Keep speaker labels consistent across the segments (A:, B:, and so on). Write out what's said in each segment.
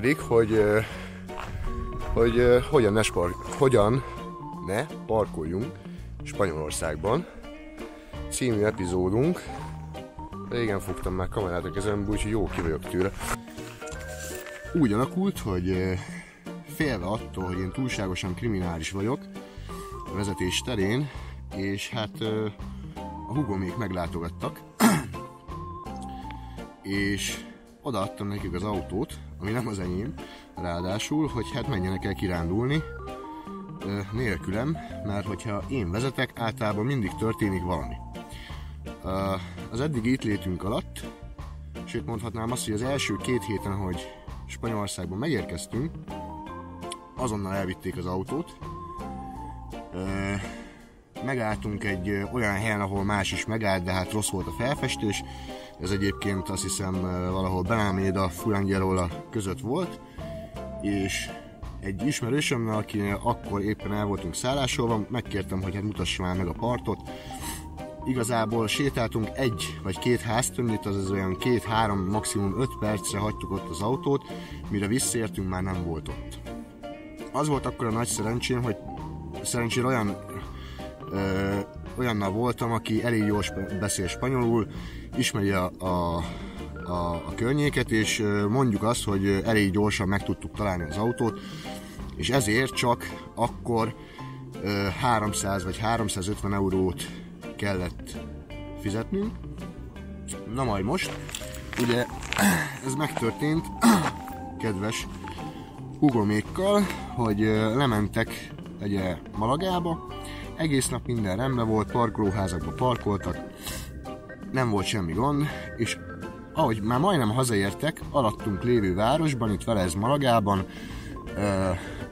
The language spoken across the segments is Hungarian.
A: Mégpedig, hogy, hogy hogyan ne, spar, hogyan ne parkoljunk Spanyolországban című epizódunk. Régen fogtam már kamerát a kezembe, úgyhogy jó ki vagyok tőle. Úgy alakult, hogy félve attól, hogy én túlságosan kriminális vagyok vezetés terén, és hát a hugomék meglátogattak, és odaadtam nekik az autót, ami nem az enyém, ráadásul, hogy hát menjenek el kirándulni nélkülem, mert hogyha én vezetek, általában mindig történik valami. Az eddigi itt létünk alatt, sőt mondhatnám azt, hogy az első két héten, hogy Spanyolországban megérkeztünk, azonnal elvitték az autót. Megálltunk egy olyan helyen, ahol más is megállt, de hát rossz volt a felfestés. Ez egyébként azt hiszem ö, valahol Benáméda, Fulangerola között volt, és egy ismerősömmel, aki akkor éppen el voltunk szállásolva, megkértem, hogy hát mutassa már meg a partot. Igazából sétáltunk egy vagy két háztömnyit, azaz olyan két-három, maximum öt percre hagytuk ott az autót, mire visszaértünk, már nem volt ott. Az volt akkor a nagy szerencsém, hogy szerencsére olyan ö, olyannal voltam, aki elég jól beszél spanyolul, ismeri a, a, a, a környéket, és mondjuk azt, hogy elég gyorsan meg tudtuk találni az autót, és ezért csak akkor ö, 300 vagy 350 eurót kellett fizetnünk. Na majd most, ugye ez megtörtént, kedves hugomékkal, hogy lementek ugye Malagába, egész nap minden rendben volt, parkolóházakba parkoltak, nem volt semmi gond, és ahogy már majdnem hazaértek, alattunk lévő városban, itt Velez Malagában,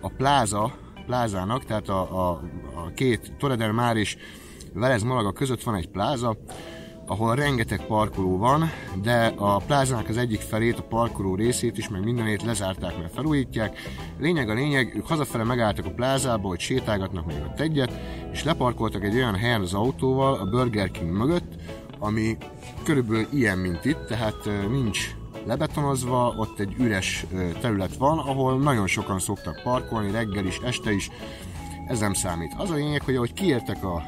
A: a pláza, plázának, tehát a, a, a két Torre del Mar és Velez Malaga között van egy pláza, ahol rengeteg parkoló van, de a plázának az egyik felét, a parkoló részét is, meg mindenét lezárták, mert felújítják. Lényeg a lényeg, ők hazafele megálltak a plázába, hogy sétálgatnak még ott egyet, és leparkoltak egy olyan helyen az autóval, a Burger King mögött, ami körülbelül ilyen, mint itt, tehát nincs lebetonozva, ott egy üres terület van, ahol nagyon sokan szoktak parkolni, reggel is, este is, ez nem számít. Az a lényeg, hogy ahogy kiértek a,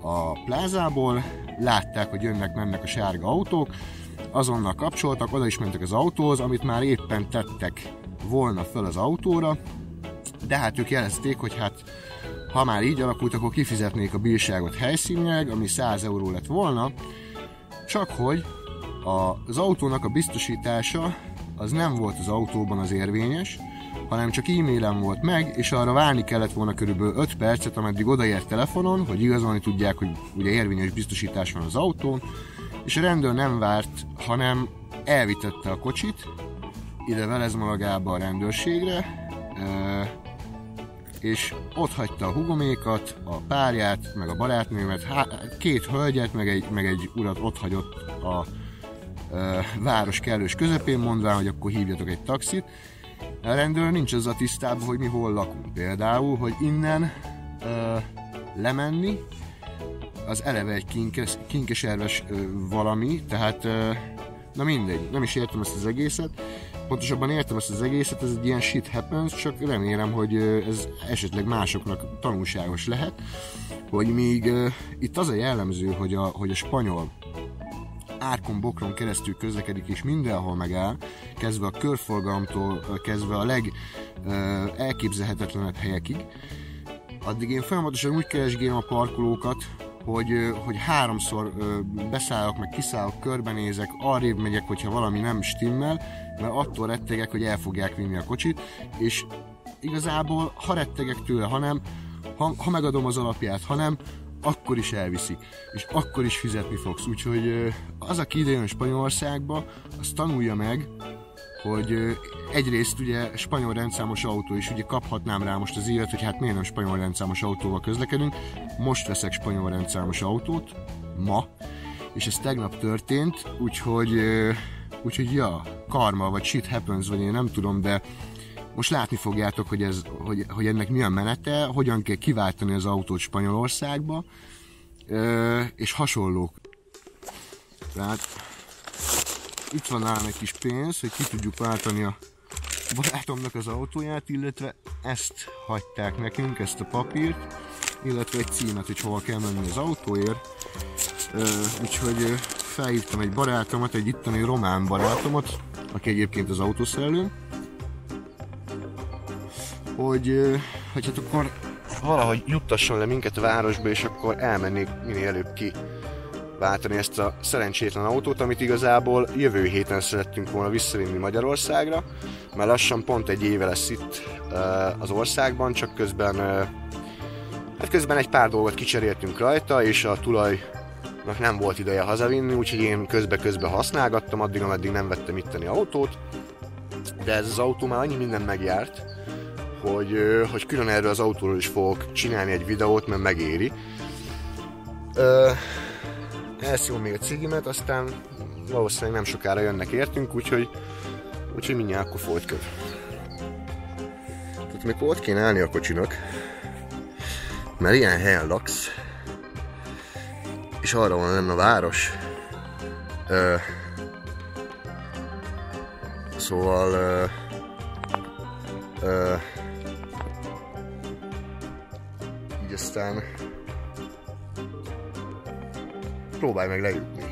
A: a plázából, látták, hogy jönnek, mennek a sárga autók, azonnal kapcsoltak, oda is mentek az autóhoz, amit már éppen tettek volna fel az autóra, de hát ők jelezték, hogy hát ha már így alakult, akkor kifizetnék a bírságot helyszínileg, ami 100 euró lett volna, csak hogy az autónak a biztosítása az nem volt az autóban az érvényes, hanem csak e-mailen volt meg, és arra várni kellett volna körülbelül 5 percet, ameddig odaért telefonon, hogy igazolni tudják, hogy ugye érvényes biztosítás van az autón, és a rendőr nem várt, hanem elvitette a kocsit, ide Velezmalagába a rendőrségre, és ott hagyta a hugomékat, a párját, meg a barátnőmet, há- két hölgyet, meg egy, meg egy urat ott hagyott a ö, város kellős közepén, mondván, hogy akkor hívjatok egy taxit. A rendőr nincs az a tisztában, hogy mi hol lakunk. Például, hogy innen ö, lemenni, az eleve egy kinkes, kinkeserves ö, valami, tehát ö, na mindegy, nem is értem ezt az egészet. Pontosabban értem ezt az egészet, ez egy ilyen shit happens, csak remélem, hogy ez esetleg másoknak tanulságos lehet, hogy míg ö, itt az a jellemző, hogy a, hogy a spanyol árkon, bokron keresztül közlekedik, és mindenhol megáll, kezdve a körforgalomtól, kezdve a leg elképzelhetetlenebb helyekig, addig én folyamatosan úgy keresgélem a parkolókat, hogy, hogy háromszor beszállok, meg kiszállok, körbenézek, arrébb megyek, hogyha valami nem stimmel, mert attól rettegek, hogy el fogják vinni a kocsit, és igazából ha rettegek tőle, hanem ha, ha megadom az alapját, hanem akkor is elviszik, és akkor is fizetni fogsz. Úgyhogy az, aki idejön Spanyolországba, az tanulja meg, hogy egyrészt ugye spanyol rendszámos autó, és ugye kaphatnám rá most az élet, hogy hát miért nem spanyol rendszámos autóval közlekedünk. Most veszek spanyol rendszámos autót, ma, és ez tegnap történt, úgyhogy, úgyhogy ja, karma, vagy shit happens, vagy én nem tudom, de most látni fogjátok, hogy, ez, hogy, hogy ennek mi a menete, hogyan kell kiváltani az autót Spanyolországba, és hasonlók. Tehát itt van nálam egy kis pénz, hogy ki tudjuk váltani a barátomnak az autóját, illetve ezt hagyták nekünk, ezt a papírt, illetve egy címet, hogy hova kell menni az autóért. Úgyhogy felhívtam egy barátomat, egy itteni román barátomat, aki egyébként az autószerelő, hogy, hogy hát akkor valahogy juttasson le minket a városba, és akkor elmennék minél előbb ki váltani ezt a szerencsétlen autót, amit igazából jövő héten szerettünk volna visszavinni Magyarországra, mert lassan pont egy éve lesz itt az országban, csak közben hát közben egy pár dolgot kicseréltünk rajta, és a tulajnak nem volt ideje hazavinni, úgyhogy én közbe-közbe használgattam, addig, ameddig nem vettem itteni autót, de ez az autó már annyi minden megjárt, hogy, hogy külön erről az autóról is fogok csinálni egy videót, mert megéri. Elszívom még a cigimet, aztán valószínűleg nem sokára jönnek értünk, úgyhogy, úgyhogy mindjárt akkor folyt köv. Tehát mikor ott kéne állni a kocsinak, mert ilyen helyen laksz, és arra van lenne a város, ö, szóval ö, ö, így aztán próbálj meg lejutni.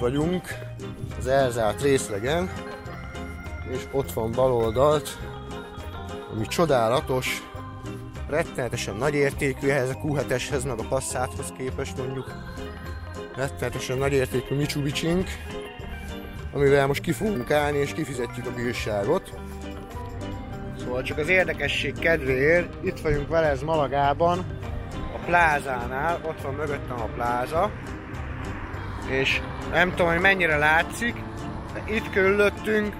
A: Vagyunk az elzárt részlegen, és ott van bal oldalt, ami csodálatos, rettenetesen nagy értékű ehhez a Q7-eshez, meg a Passathoz képest mondjuk rettenetesen nagy értékű mitsubishi amivel most ki fogunk állni és kifizetjük a bírságot. Szóval csak az érdekesség kedvéért itt vagyunk Velez Malagában, plázánál, ott van mögöttem a pláza, és nem tudom, hogy mennyire látszik, de itt körülöttünk,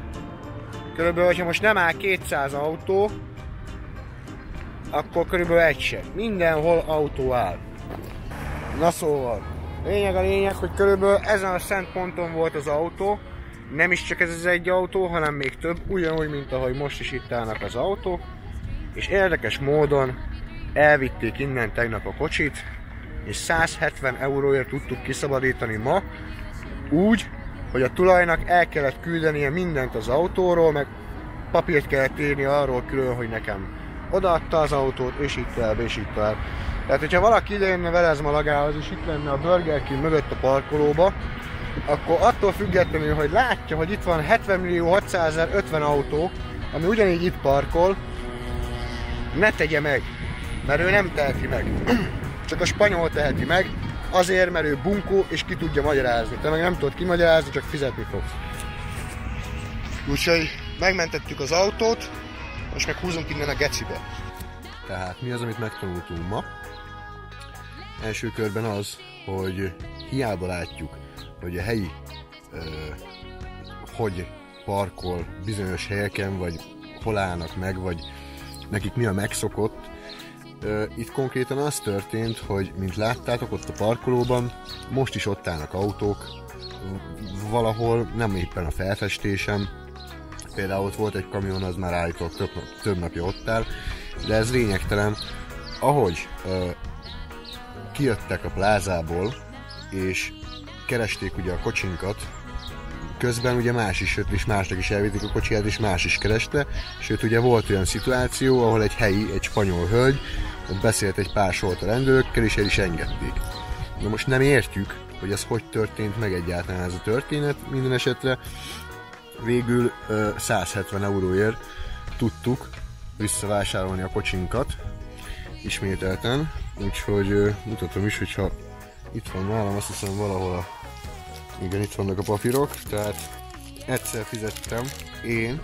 A: körülbelül, hogyha most nem áll 200 autó, akkor körülbelül egy se. Mindenhol autó áll. Na szóval, lényeg a lényeg, hogy körülbelül ezen a szent ponton volt az autó, nem is csak ez az egy autó, hanem még több, ugyanúgy, mint ahogy most is itt állnak az autók, és érdekes módon elvitték innen tegnap a kocsit, és 170 euróért tudtuk kiszabadítani ma, úgy, hogy a tulajnak el kellett küldenie mindent az autóról, meg papírt kellett írni arról külön, hogy nekem odaadta az autót, és itt el, és itt el. Tehát, hogyha valaki ide jönne Velezmalagához, és itt lenne a Burger King mögött a parkolóba, akkor attól függetlenül, hogy látja, hogy itt van 70 millió 600 50 autó, ami ugyanígy itt parkol, ne tegye meg mert ő nem teheti meg. Csak a spanyol teheti meg, azért, mert ő bunkó, és ki tudja magyarázni. Te meg nem tudod kimagyarázni, csak fizetni fogsz. Úgyhogy megmentettük az autót, most meg húzunk innen a gecibe. Tehát mi az, amit megtanultunk ma? Első körben az, hogy hiába látjuk, hogy a helyi ö, hogy parkol bizonyos helyeken, vagy hol állnak meg, vagy nekik mi a megszokott. Itt konkrétan az történt, hogy mint láttátok ott a parkolóban, most is ott állnak autók, valahol, nem éppen a felfestésem, például ott volt egy kamion, az már állítólag több, több napja ott áll, de ez lényegtelen. Ahogy ö, kijöttek a plázából, és keresték ugye a kocsinkat, közben ugye más is jött, és másnak is elvitték a kocsiját, és más is kereste, sőt ugye volt olyan szituáció, ahol egy helyi, egy spanyol hölgy, ott beszélt egy pár sort a rendőrökkel, és el is engedték. De most nem értjük, hogy ez hogy történt meg egyáltalán ez a történet, minden esetre végül 170 euróért tudtuk visszavásárolni a kocsinkat, ismételten, úgyhogy mutatom is, hogyha itt van nálam, azt hiszem valahol a... Igen, itt vannak a papírok, tehát egyszer fizettem én,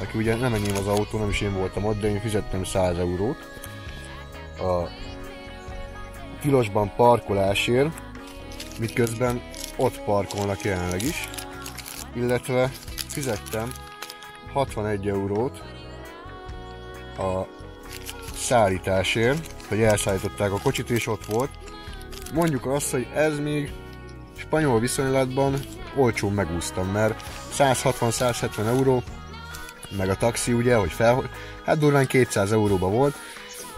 A: aki ugye nem enyém az autó, nem is én voltam ott, de én fizettem 100 eurót a tilosban parkolásért, miközben ott parkolnak jelenleg is, illetve fizettem 61 eurót a szállításért, hogy elszállították a kocsit és ott volt. Mondjuk azt, hogy ez még spanyol viszonylatban olcsón megúsztam, mert 160-170 euró, meg a taxi ugye, hogy fel, hát durván 200 euróba volt.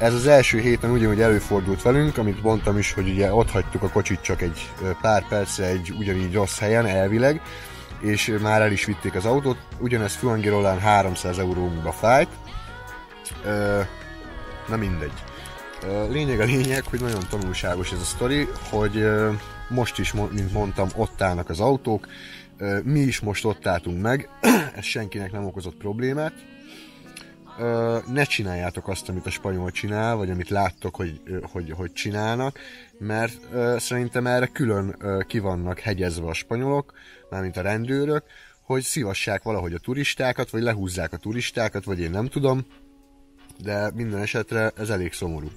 A: Ez az első héten ugyanúgy előfordult velünk, amit mondtam is, hogy ugye ott hagytuk a kocsit csak egy pár percre egy ugyanígy rossz helyen elvileg, és már el is vitték az autót. Ugyanez Fuangirolán 300 euróba fájt. Na mindegy. Lényeg a lényeg, hogy nagyon tanulságos ez a sztori, hogy most is, mint mondtam, ott állnak az autók, mi is most ott álltunk meg, ez senkinek nem okozott problémát. Ne csináljátok azt, amit a spanyol csinál, vagy amit láttok, hogy, hogy, hogy csinálnak, mert szerintem erre külön ki vannak hegyezve a spanyolok, mármint a rendőrök, hogy szívassák valahogy a turistákat, vagy lehúzzák a turistákat, vagy én nem tudom, de minden esetre ez elég szomorú.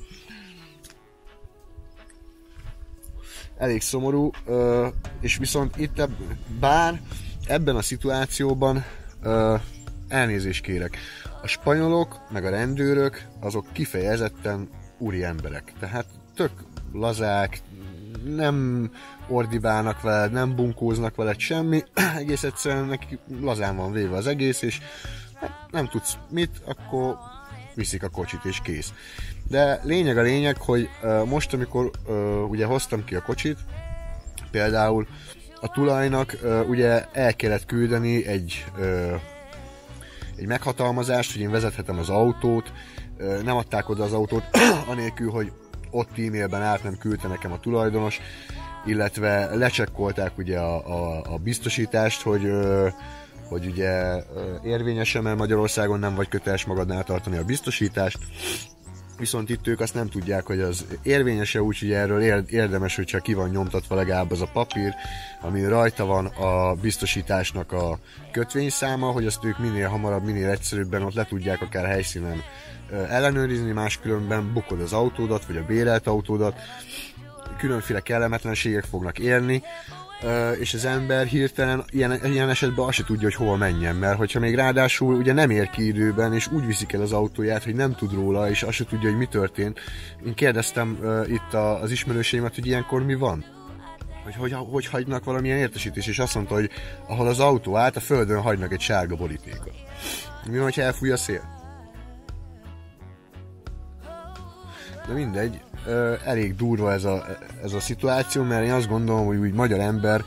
A: Elég szomorú, és viszont itt, bár ebben a szituációban elnézést kérek, a spanyolok, meg a rendőrök, azok kifejezetten úri emberek. Tehát tök lazák, nem ordibálnak veled, nem bunkóznak veled semmi, egész egyszerűen neki lazán van véve az egész, és hát nem tudsz mit, akkor viszik a kocsit, és kész. De lényeg a lényeg, hogy most, amikor ugye hoztam ki a kocsit, például a tulajnak ugye el kellett küldeni egy egy meghatalmazást, hogy én vezethetem az autót, nem adták oda az autót, anélkül, hogy ott e-mailben át nem küldte nekem a tulajdonos, illetve lecsekkolták ugye a, a, a biztosítást, hogy hogy ugye érvényesen, mert Magyarországon nem vagy köteles magadnál tartani a biztosítást, viszont itt ők azt nem tudják, hogy az érvényese, úgyhogy erről érdemes, hogyha ki van nyomtatva legalább az a papír, ami rajta van a biztosításnak a kötvényszáma, hogy azt ők minél hamarabb, minél egyszerűbben ott le tudják akár helyszínen ellenőrizni, máskülönben bukod az autódat, vagy a bérelt autódat, különféle kellemetlenségek fognak érni, és az ember hirtelen ilyen, ilyen esetben azt se tudja, hogy hova menjen, mert hogyha még ráadásul ugye nem ér ki időben, és úgy viszik el az autóját, hogy nem tud róla, és azt se tudja, hogy mi történt. Én kérdeztem uh, itt a, az ismerőseimet, hogy ilyenkor mi van. Hogy, hogy, hogy hagynak valamilyen értesítés, és azt mondta, hogy ahol az autó állt, a földön hagynak egy sárga borítékot. Mi van, ha elfúj a szél? De mindegy, elég durva ez a, ez a szituáció, mert én azt gondolom, hogy úgy magyar ember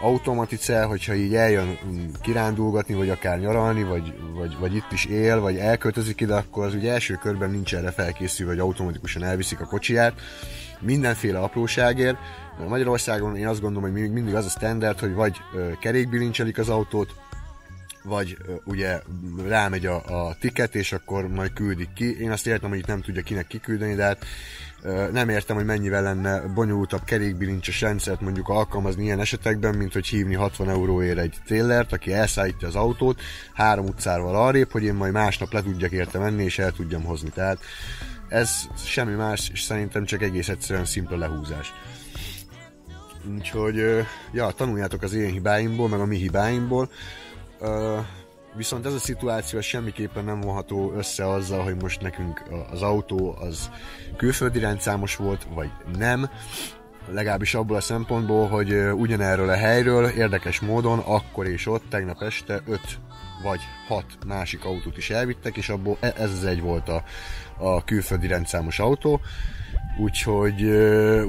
A: automatice, hogyha így eljön kirándulgatni, vagy akár nyaralni, vagy, vagy, vagy itt is él, vagy elköltözik ide, akkor az ugye első körben nincs erre felkészülve, hogy automatikusan elviszik a kocsiját, mindenféle apróságért. Magyarországon én azt gondolom, hogy mindig az a standard, hogy vagy kerékbilincselik az autót, vagy ugye rámegy a, a tiket, és akkor majd küldik ki. Én azt értem, hogy itt nem tudja kinek kiküldeni, de hát nem értem, hogy mennyivel lenne bonyolultabb kerékbilincses rendszert mondjuk alkalmazni ilyen esetekben, mint hogy hívni 60 euróért egy trélert, aki elszállítja az autót három utcával arrébb, hogy én majd másnap le tudjak érte menni, és el tudjam hozni. Tehát ez semmi más, és szerintem csak egész egyszerűen szimpla lehúzás. Úgyhogy, ja, tanuljátok az én hibáimból, meg a mi hibáimból. Viszont ez a szituáció semmiképpen nem vonható össze azzal, hogy most nekünk az autó az külföldi rendszámos volt, vagy nem. Legalábbis abból a szempontból, hogy ugyanerről a helyről érdekes módon akkor és ott tegnap este öt vagy hat másik autót is elvittek, és abból e- ez az egy volt a, a külföldi rendszámos autó. Úgyhogy,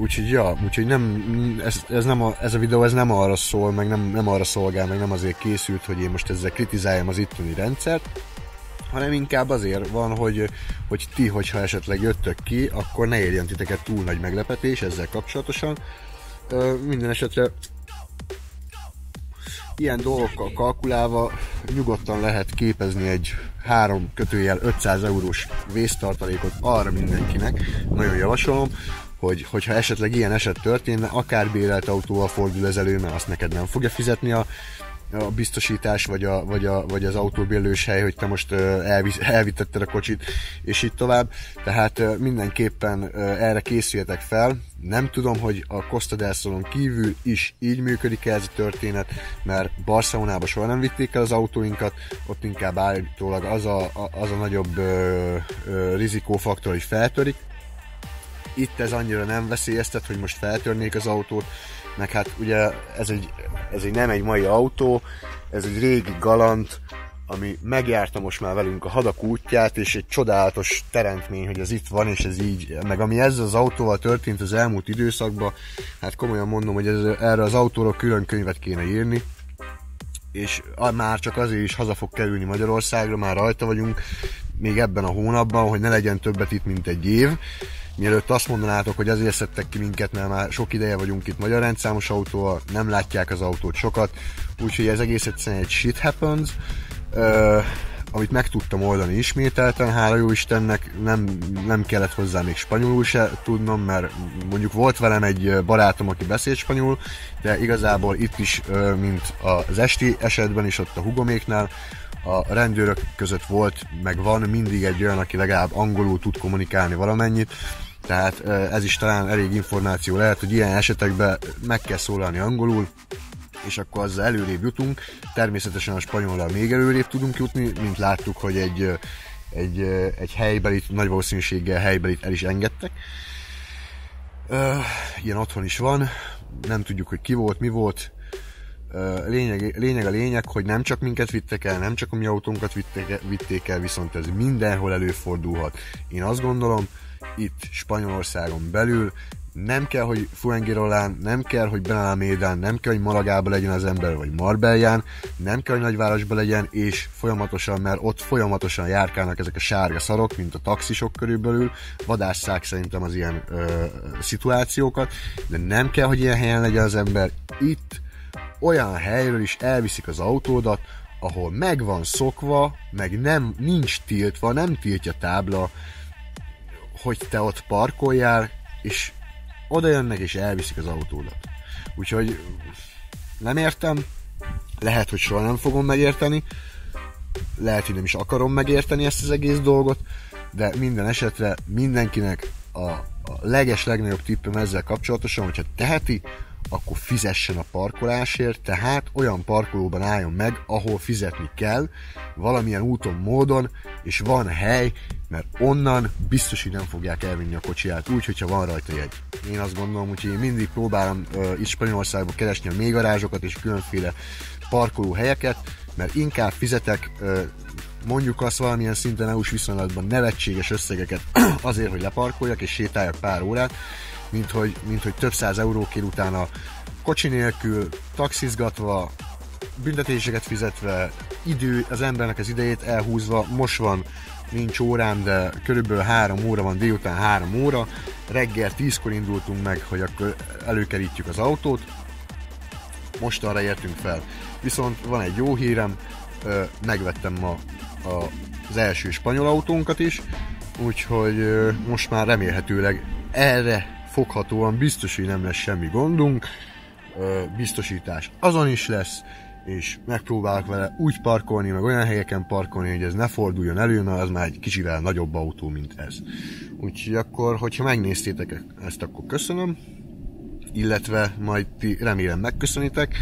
A: úgyhogy ja, úgyhogy nem, ez, ez, nem a, ez a videó ez nem arra szól, meg nem, nem arra szolgál, meg nem azért készült, hogy én most ezzel kritizáljam az itteni rendszert, hanem inkább azért van, hogy, hogy ti, hogyha esetleg jöttök ki, akkor ne érjen titeket túl nagy meglepetés ezzel kapcsolatosan. Minden esetre ilyen dolgokkal kalkulálva nyugodtan lehet képezni egy 3 kötőjel 500 eurós vésztartalékot arra mindenkinek. Nagyon javasolom, hogy, hogyha esetleg ilyen eset történne, akár bérelt autóval fordul ez elő, mert azt neked nem fogja fizetni a a biztosítás, vagy, a, vagy, a, vagy az autóbérlős hely, hogy te most elvisz, elvitetted a kocsit, és így tovább. Tehát mindenképpen erre készüljetek fel. Nem tudom, hogy a Costa del Solon kívül is így működik ez a történet, mert Barcelonába soha nem vitték el az autóinkat, ott inkább állítólag az a, az a nagyobb ö, ö, rizikófaktor, hogy feltörik. Itt ez annyira nem veszélyeztet, hogy most feltörnék az autót, meg hát ugye ez egy, ez egy nem egy mai autó, ez egy régi galant, ami megjárta most már velünk a hadak útját, és egy csodálatos teremtmény, hogy ez itt van, és ez így, meg ami ezzel az autóval történt az elmúlt időszakban, hát komolyan mondom, hogy ez, erre az autóról külön könyvet kéne írni, és már csak azért is haza fog kerülni Magyarországra, már rajta vagyunk, még ebben a hónapban, hogy ne legyen többet itt, mint egy év, Mielőtt azt mondanátok, hogy azért szedtek ki minket, mert már sok ideje vagyunk itt magyar rendszámos autóval, nem látják az autót sokat, úgyhogy ez egész egyszerűen egy shit happens, uh, amit meg tudtam oldani ismételten, hála jó Istennek, nem, nem kellett hozzá még spanyolul se tudnom, mert mondjuk volt velem egy barátom, aki beszél spanyol, de igazából itt is, mint az esti esetben is, ott a hugoméknál, a rendőrök között volt, meg van mindig egy olyan, aki legalább angolul tud kommunikálni valamennyit, tehát ez is talán elég információ lehet, hogy ilyen esetekben meg kell szólalni angolul, és akkor azzal előrébb jutunk. Természetesen a spanyollal még előrébb tudunk jutni, mint láttuk, hogy egy, egy, egy helybelit, nagy valószínűséggel helybelit el is engedtek. Ilyen otthon is van, nem tudjuk, hogy ki volt, mi volt. Lényeg, lényeg a lényeg, hogy nem csak minket vittek el, nem csak a mi autónkat vitték el, viszont ez mindenhol előfordulhat. Én azt gondolom, itt Spanyolországon belül. Nem kell, hogy Fuengirolán, nem kell, hogy Benalámédán, nem kell, hogy Malagában legyen az ember, vagy Marbellán, nem kell, hogy nagyvárosban legyen, és folyamatosan, mert ott folyamatosan járkálnak ezek a sárga szarok, mint a taxisok körülbelül, vadásszák szerintem az ilyen ö, szituációkat, de nem kell, hogy ilyen helyen legyen az ember. Itt olyan helyről is elviszik az autódat, ahol meg van szokva, meg nem, nincs tiltva, nem tiltja tábla, hogy te ott parkoljál, és oda jönnek és elviszik az autódat. Úgyhogy nem értem, lehet, hogy soha nem fogom megérteni, lehet, hogy nem is akarom megérteni ezt az egész dolgot, de minden esetre mindenkinek a, a leges legnagyobb tippem ezzel kapcsolatosan, hogyha teheti, akkor fizessen a parkolásért, tehát olyan parkolóban álljon meg, ahol fizetni kell, valamilyen úton, módon, és van hely, mert onnan biztos, hogy nem fogják elvinni a kocsiját úgy, hogyha van rajta jegy. Én azt gondolom, hogy én mindig próbálom uh, itt Spanyolországban keresni a mélygarázsokat és különféle parkoló helyeket, mert inkább fizetek mondjuk azt valamilyen szinten EU-s viszonylatban nevetséges összegeket azért, hogy leparkoljak és sétáljak pár órát, mint hogy, mint hogy több száz eurókért utána kocsi nélkül, taxizgatva, büntetéseket fizetve, idő, az embernek az idejét elhúzva, most van, nincs órám, de körülbelül három óra van, délután három óra, reggel tízkor indultunk meg, hogy akkor előkerítjük az autót, most arra értünk fel. Viszont van egy jó hírem, megvettem ma az első spanyol autónkat is, úgyhogy most már remélhetőleg erre foghatóan biztos, hogy nem lesz semmi gondunk, biztosítás azon is lesz, és megpróbálok vele úgy parkolni, meg olyan helyeken parkolni, hogy ez ne forduljon elő, mert az már egy kicsivel nagyobb autó, mint ez. Úgyhogy akkor, hogyha megnéztétek ezt, akkor köszönöm. illetve majd ti remélem megköszönitek,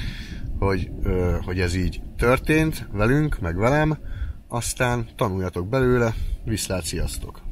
A: hogy, hogy ez így történt velünk, meg velem, aztán tanuljatok belőle, viszlát, sziasztok!